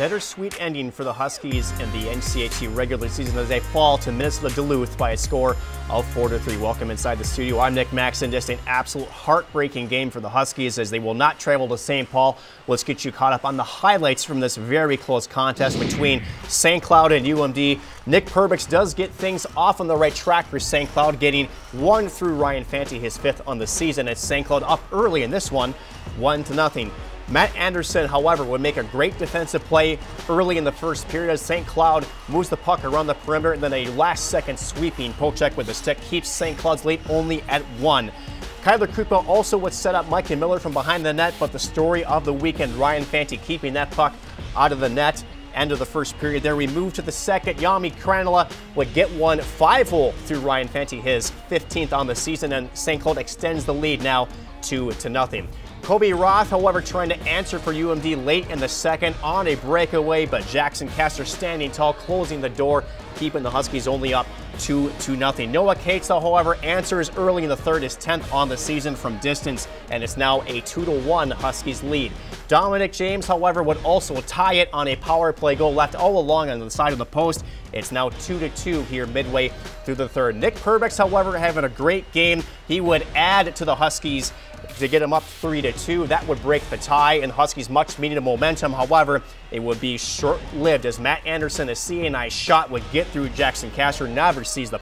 bittersweet ending for the Huskies in the NCHC regular season as they fall to Minnesota Duluth by a score of 4 to 3. Welcome inside the studio. I'm Nick Maxon. Just an absolute heartbreaking game for the Huskies as they will not travel to St. Paul. Let's get you caught up on the highlights from this very close contest between St. Cloud and UMD. Nick Perbix does get things off on the right track for St. Cloud, getting one through Ryan Fanti, his fifth on the season as St. Cloud up early in this one, one to nothing. Matt Anderson, however, would make a great defensive play early in the first period as St. Cloud moves the puck around the perimeter and then a last second sweeping poke check with the stick keeps St. Cloud's lead only at one. Kyler Kupka also would set up Micah Miller from behind the net, but the story of the weekend, Ryan Fanti keeping that puck out of the net. End of the first period there. We move to the second. Jami Krannila would get one five-hole through Ryan Fanti, his 15th on the season, and St. Cloud extends the lead now two to nothing. Kobe Roth, however, trying to answer for UMD late in the second on a breakaway, but Jaxon Castor standing tall, closing the door, keeping the Huskies only up 2 to nothing. Noah Cates, however, answers early in the third, is 10th on the season from distance, and it's now a 2 to 1 Huskies lead. Dominic James, however, would also tie it on a power play goal left all along on the side of the post. It's now 2 to 2 here midway through the third. Nick Perbix, however, having a great game. He would add to the Huskies to get them up 3 to 2. That would break the tie and Huskies much needed momentum. However, it would be short-lived as Matt Anderson, a CNI shot, would get through Jaxon Castor, never sees the